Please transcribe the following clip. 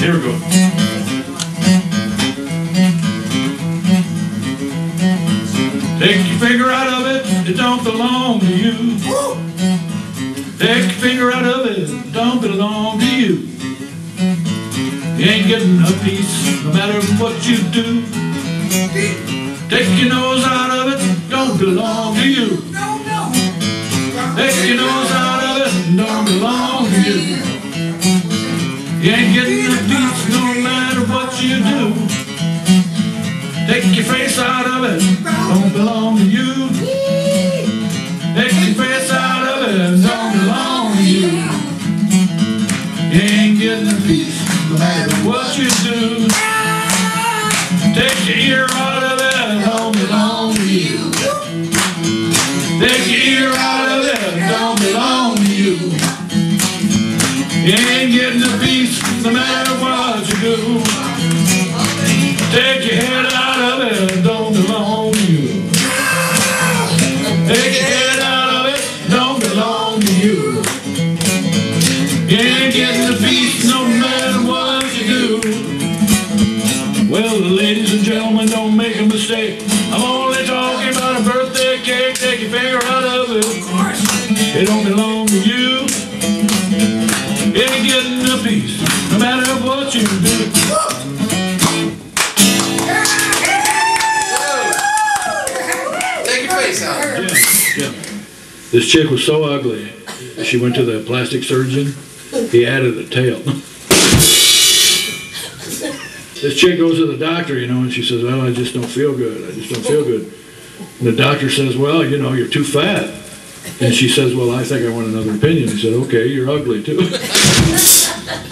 Here we go. Take your finger out of it, it don't belong to you. Take your finger out of it, it don't belong to you. You ain't getting a piece, no matter what you do. Take your nose out of it, don't belong to you. Take your nose out of it don't belong to you. You ain't getting a piece, no matter what you do. Take your face out of it, don't belong to you. Take your face out of it, don't belong to you. You ain't getting a piece, no matter what you do. Take your ear out of it, don't belong to you. Take your ear out of it, don't belong to you. You ain't getting a piece, no matter what you do. Take your head out of it, it don't belong to you. Take your head out of it, don't belong to you. You ain't getting a piece no matter what you do. Well, ladies and gentlemen, don't make a mistake. I'm only talking about a birthday cake. Take your finger out of it. Of course. It don't belong no matter what you do. Take your face out. Yeah, yeah. This chick was so ugly, she went to the plastic surgeon. He added a tail. This chick goes to the doctor, you know, and she says, "Well, I just don't feel good. I just don't feel good." And the doctor says, "Well, you know, you're too fat." And she says, "Well, I think I want another opinion." He said, "Okay, you're ugly too."